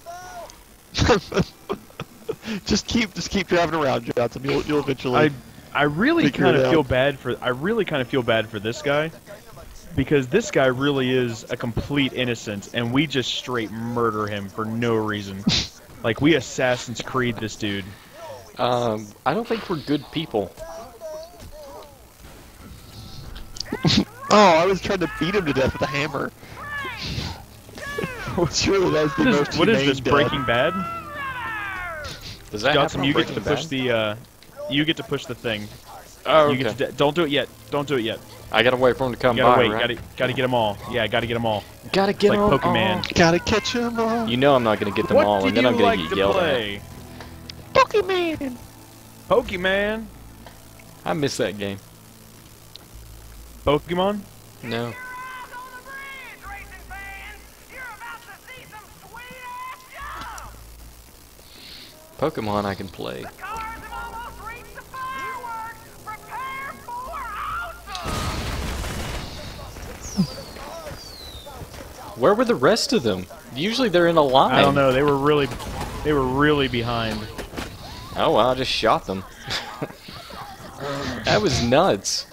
that. Thanks, though. just keep, just keep driving around, Johnson. You'll, you'll eventually. I, I really kind of feel bad for. I really kind of feel bad for this guy, because this guy really is a complete innocent, and we just straight murder him for no reason. like we Assassin's Creed this dude. Um, I don't think we're good people. Oh, I was trying to beat him to death with a hammer. Surely that was the What most is, what is this death. Breaking Bad? Does that Johnson, happen you get to push Bad? the. Uh, you get to push the thing. Oh, You get to. Don't do it yet. Don't do it yet. I gotta wait for him to come You gotta by, wait. right? Gotta gotta get them all. Yeah, gotta get them all. Gotta get like on. Pokemon. Gotta catch him all. You know I'm not gonna get them what all, and then I'm gonna like get to yelled play? Pokemon. Pokemon. I miss that game. Sweet-ass jumps. Pokemon I can play. The cars have almost reached the fireworks. Prepare for awesome. Where were the rest of them? Usually they're in a line. I don't know. They were really, they were really behind. Oh well, I just shot them. that was nuts.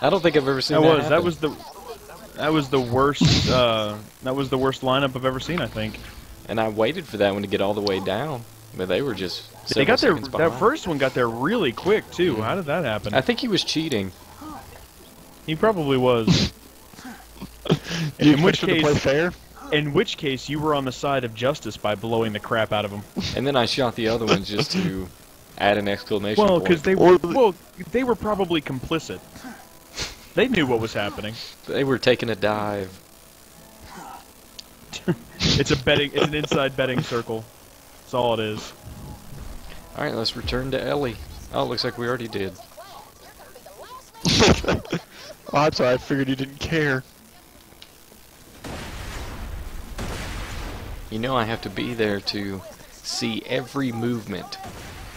I don't think I've ever seen That that. was that was the, that was the worst. Uh, that was the worst lineup I've ever seen. I think And I waited for that one to get all the way down, but they were just. they got there. several That first one got there really quick too. How did that happen? I think he was cheating. He probably was. In which expect him to play case, fair? in which case, you were on the side of justice by blowing the crap out of him. And then I shot the other ones just to add an exclamation Well, because they were well, they were probably complicit. They knew what was happening. they were taking a dive. It's a betting. It's an inside betting circle. That's all it is. Alright, let's return to Ellie. Oh, it looks like we already did. oh, I'm sorry. I figured you didn't care. You know I have to be there to see every movement.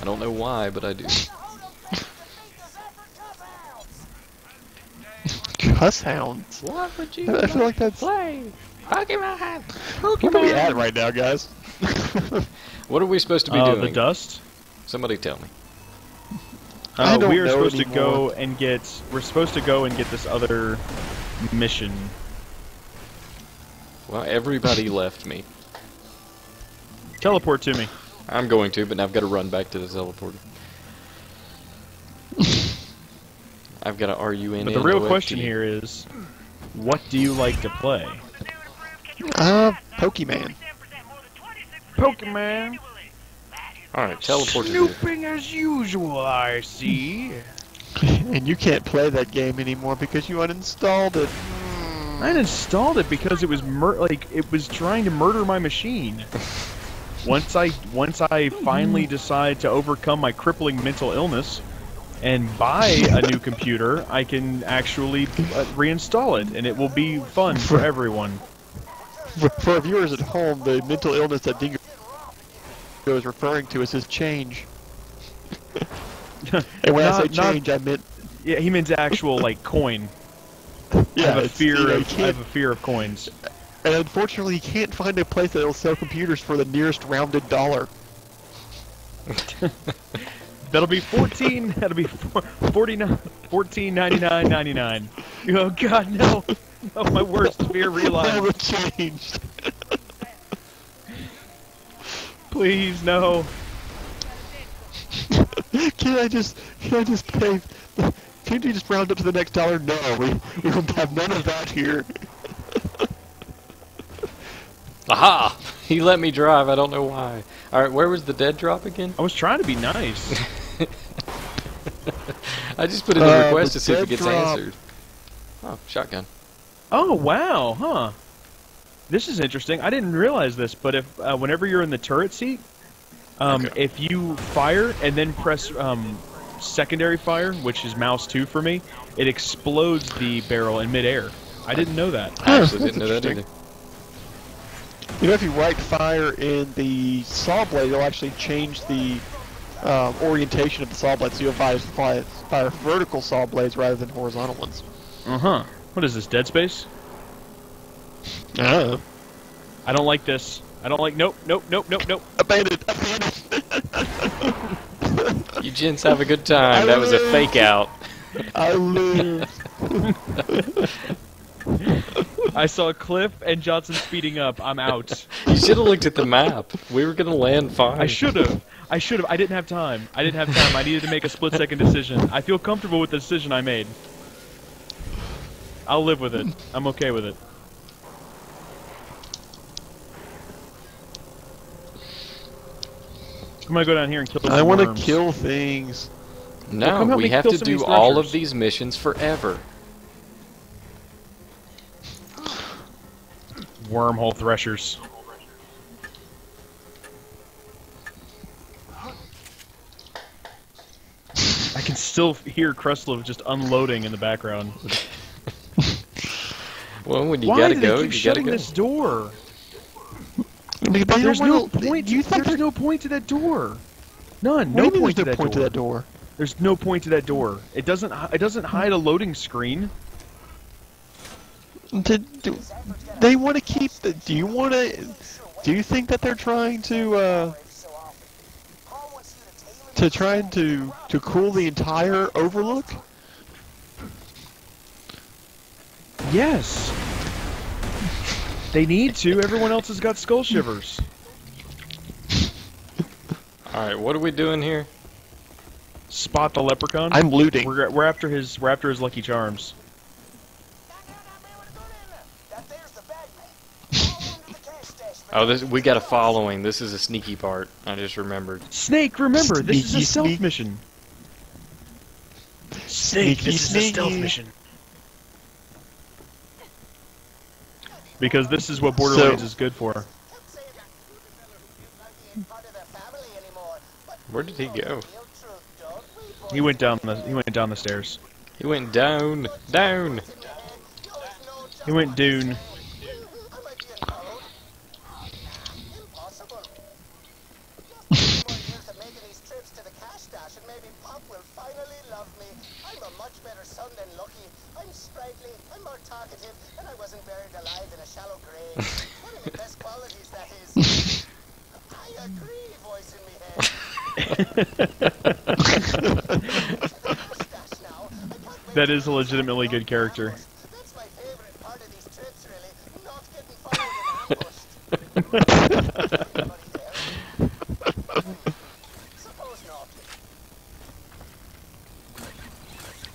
I don't know why, but I do. Cuss hounds. What would I I feel like that's. play? Pokemon! Where are we at right now, guys? What are we supposed to be Uh, doing? the dust. Somebody tell me. I Uh, don't we are know supposed to go and get. We're supposed to go and get this other mission. Well, everybody left me. Teleport to me. I'm going to, but now I've got to run back to the teleporter. I've got to RUN. But the real question here is, what do you like to play? Uh, Pokemon. Pokemon. Alright, teleport. Snooping as usual, I see. and you can't play that game anymore because you uninstalled it. I uninstalled it because it was mur- like it was trying to murder my machine. once I once I finally decide to overcome my crippling mental illness and buy a new computer, I can actually uh, reinstall it, and it will be fun for everyone. For, for our viewers at home, the mental illness that Dingo is referring to is his change. and when I say Not- not- change, I meant Yeah, he means actual like coin. yeah. I have a fear you know, of I have a fear of coins. and unfortunately, you can't find a place that'll sell computers for the nearest rounded dollar. That'll be 14. That'll be four- 49 14.99.99. Oh god, no. Oh, my worst fear realized. Never changed. Please, no. can I just can I just pay? Can't you just round up to the next dollar? No, we we don't have none of that here. Aha! He let me drive, I don't know why. Alright, where was the dead drop again? I was trying to be nice. I just put in a Uh, request to see if it gets drop. answered. Oh, shotgun. Oh, wow, huh. This is interesting. I didn't realize this, but if uh, whenever you're in the turret seat, um, Okay. if you fire and then press um, secondary fire, which is mouse 2 for me, it explodes the barrel in midair. I didn't know that. I actually that's didn't know that either. You know, if you right fire in the saw blade, it'll actually change the um, orientation of the saw blades, so you'll fire, fire, fire vertical saw blades rather than horizontal ones. Uh huh. What is this, Dead Space? Oh. I don't like this. I don't like. Nope, nope, nope, nope, nope. Abandoned, abandoned. You gents have a good time. That was a fake out. I lose. I saw Cliff and Johnson speeding up. I'm out. You should have looked at the map. We were gonna land fine. I should have. I should have. I didn't have time. I didn't have time. I needed to make a split second decision. I feel comfortable with the decision I made. I'll live with it. I'm okay with it. I'm gonna go down here and kill some I want to worms. kill things. No, Well, we have to do these all of these missions forever. Wormhole threshers. I can still hear Kreslev just unloading in the background. Well, when you Why gotta do go, they you keep gotta shutting go. this door? I mean, they There's no wanna- point. Do you think there's no point to that door? None. What No mean point, to, no that point to door. that door? There's no point to that door. It doesn't. It doesn't hide a loading screen. To, do, they want to keep the. Do you want to? Do you think that they're trying to uh, to trying to to cool the entire Overlook? Yes. They need to. Everyone else has got skull shivers. Alright, what are we doing here? Spot the leprechaun. I'm looting. We're, we're after his. We're after his lucky charms. Oh, this we got a following. This is a sneaky part. I just remembered. Snake, remember this is a stealth sneak. mission. Snake, Sneaky this is a stealth mission. Because this is what Borderlands So- is good for. Where did he go? He went down the he went down the stairs. He went down, down. He went dune. I'm a much better son than Lucky. I'm sprightly, Talkative, and I wasn't buried alive in a shallow grave. One of the best qualities, that is. I agree, voice in me head. That is a legitimately good character.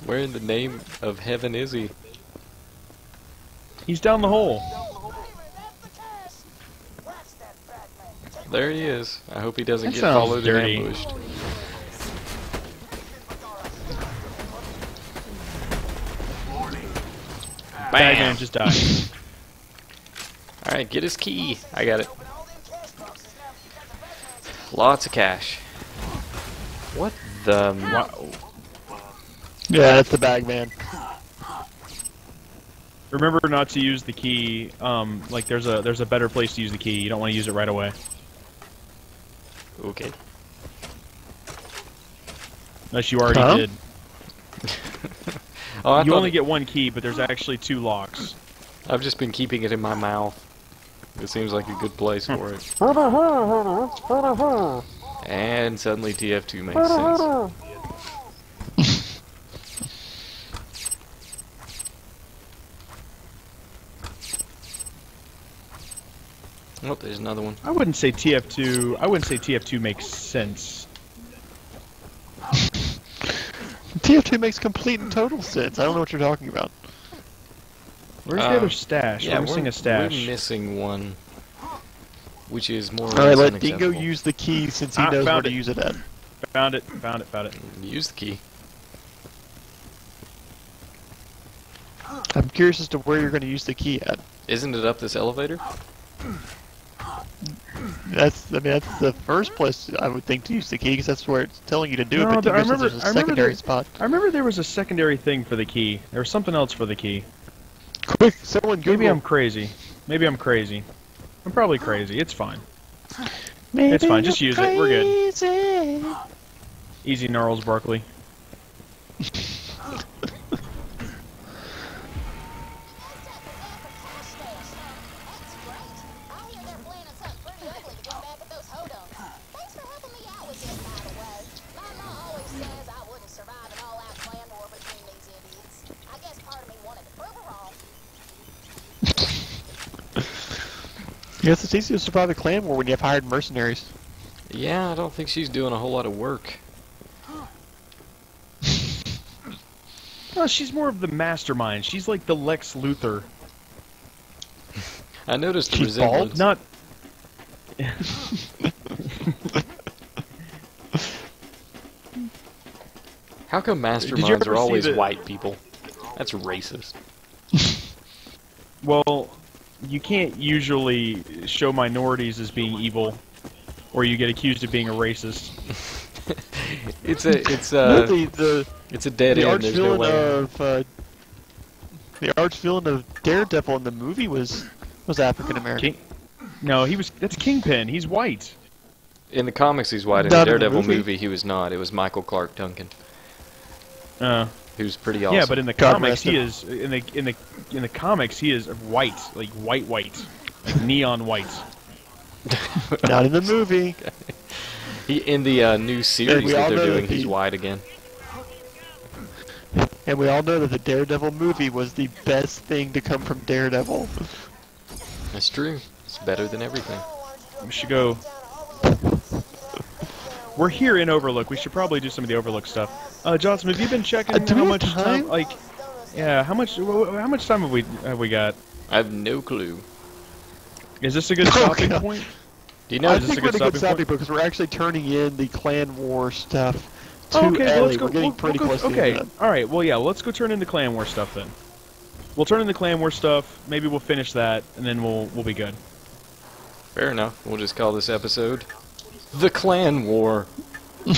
Where in the name of heaven is he? He's down the hole. There he is. I hope he doesn't That get sounds followed dirty. and ambushed. Bagman just died. Alright, get his key. I got it. Lots of cash. What the... Wow. Yeah, that's the bag man. Remember not to use the key. Um, like there's a there's a better place to use the key. You don't want to use it right away. Okay. Unless you already Huh? did. Oh, I you thought only get one key, but there's actually two locks. I've just been keeping it in my mouth. It seems like a good place for it. And suddenly TF2 makes sense. Oh, there's another one. I wouldn't say TF2. I wouldn't say TF2 makes sense. TF2 makes complete and total sense. I don't know what you're talking about. Where's Uh, the other stash? Yeah, we're missing we're, a stash. We're missing one, which is more. or All right, let Dingo use the key since he Ah, knows where found to use it at. Found it. Found it. Found it. Use the key. I'm curious as to where you're going to use the key at. Isn't it up this elevator? That's, I mean, that's the first place I would think to use the key because that's where it's telling you to do it. But there- I remember- there's I a remember secondary there- spot. I remember there was a secondary thing for the key. There was something else for the key. Quick, someone Google. Maybe I'm crazy. Maybe I'm crazy. I'm probably crazy. It's fine. Maybe It's fine, just use it, we're good. Easy, Gnarls Barkley. Yes, it's easy to survive a clan war when you have hired mercenaries. Yeah, I don't think she's doing a whole lot of work. No, she's more of the mastermind. She's like the Lex Luthor. I noticed the She's bald? resemblance. Not. How come masterminds are always the- white people? That's racist. Well, you can't usually show minorities as being evil, or you get accused of being a racist. It's a it's No, a the the, it's a dead the end. arch There's no villain way. of uh, the arch villain of Daredevil in the movie was was African American. King. No, he was. That's Kingpin. He's white. In the comics, he's white. In Not the in the Daredevil movie. movie, he was not. It was Michael Clarke Duncan, Uh, who's pretty awesome. Yeah, but in the God comics he is in the in the in the comics he is white, like white white, neon white. Not in the movie. he in the uh, new series we that they're know that doing, he's white again. And we all know that the Daredevil movie was the best thing to come from Daredevil. That's true. It's better than everything. We should go. We're here in Overlook. We should probably do some of the Overlook stuff. Uh, Johnson, have you been checking Uh, do how we have much time? Like, yeah, how much? wh- wh- How much time have we have we got? I have no clue. Is this a good Oh, stopping God. point? Do you know? I is this think a we're good in a good stopping stopping point because we're actually turning in the clan war stuff to okay, well, let's go. We're getting we'll- pretty we'll go- close okay, end all right. Well, yeah, let's go turn in the Clan War stuff then. We'll turn in the Clan War stuff. Maybe we'll finish that, and then we'll we'll be good. Fair enough. We'll just call this episode "The Clan War."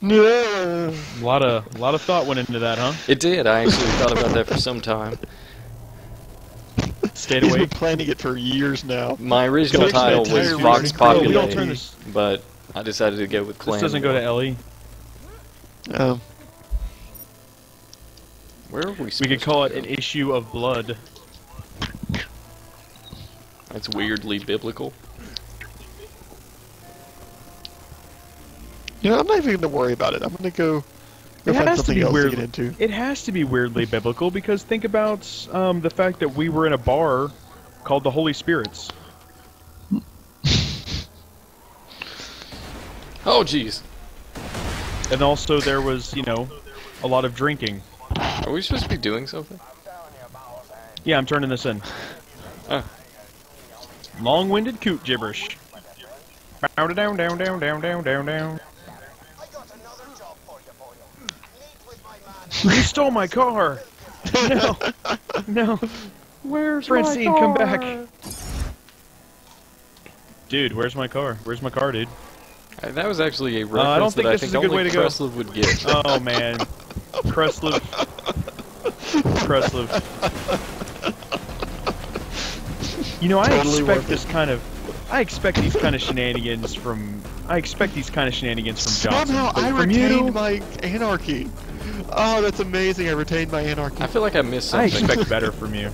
Yeah. A lot of a lot of thought went into that, huh? It did. I actually thought about that for some time. Stayed He's been planning it for years now. My original Fix title was Vox recording. Oh, we don't Populi, but I decided to go with Clan. This doesn't go to LE. Um, Where are we? We could call to it an issue of blood. That's weirdly biblical. You know, I'm not even going to worry about it. I'm going to go, go It find has to something be else weird. to get into. It has to be weirdly biblical because think about um, the fact that we were in a bar called the Holy Spirits. Oh, jeez. And also there was, you know, a lot of drinking. Are we supposed to be doing something? Yeah, I'm turning this in. Oh. Long-winded coot gibberish. Bow down down down down down down down. I got another job for you, boyo. Meet with my man. You stole my car. No, no. Where's Francine, come back. Dude, where's my car? Where's my car, dude? Uh, That was actually a Uh, I don't think that I this think is a good only way to go. Kreslev would get. Oh man, Kreslev. Kreslev. You know, I Totally worth expect this kind of. I expect these kind of shenanigans from. I expect these kind of shenanigans from Jotsam. Somehow but I from retained you, my anarchy. Oh, that's amazing. I retained my anarchy. I feel like I missed something. I expect better from you.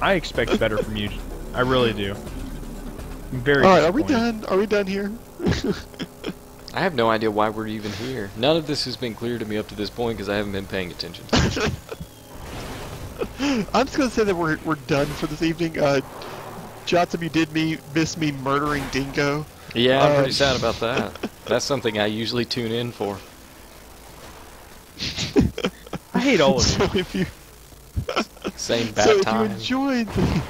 I expect better from you. I really do. I'm very. All right, are we done? Are we done here? I have no idea why we're even here. None of this has been clear to me up to this point because I haven't been paying attention. I'm just gonna say that we're we're done for this evening. Uh, Jotsam, you did me miss me murdering Dingo. Yeah, I'm Um, pretty sad about that. That's something I usually tune in for. I hate all of so you. if you Same bad so if you enjoyed the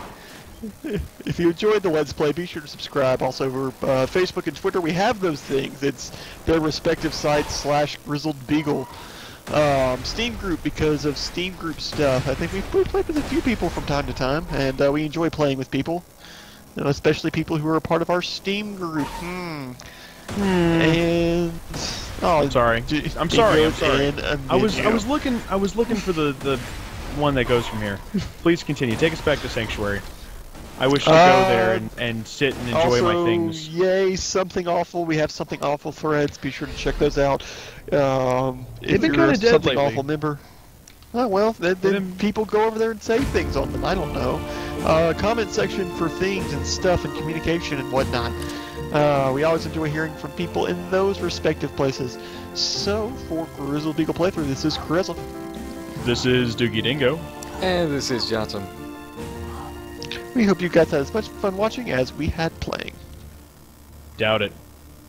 if you enjoyed the Let's Play, be sure to subscribe. Also, over uh, Facebook and Twitter, we have those things. It's their respective sites slash Grizzled Beagle. Um, Steam group because of Steam group stuff. I think we've played with a few people from time to time, and uh, we enjoy playing with people, you know, especially people who are a part of our Steam group. Hmm. And oh, I'm sorry. I'm sorry, I'm sorry. I was I was looking I was looking for the the one that goes from here. Please continue. Take us back to Sanctuary. I wish to Uh, go there and, and sit and enjoy also, my things. Yay, something awful. We have something awful threads. Be sure to check those out. Um, They've if been a kinda dead something lately. awful member. Oh well, then, then people go over there and say things on them. I don't know. Uh, comment section for things and stuff and communication and whatnot. Uh, we always enjoy hearing from people in those respective places. So for Grizzled Beagle playthrough, this is Grizzle. This is Doogie Dingo. And this is Jotsam. We hope you guys had as much fun watching as we had playing. Doubt it.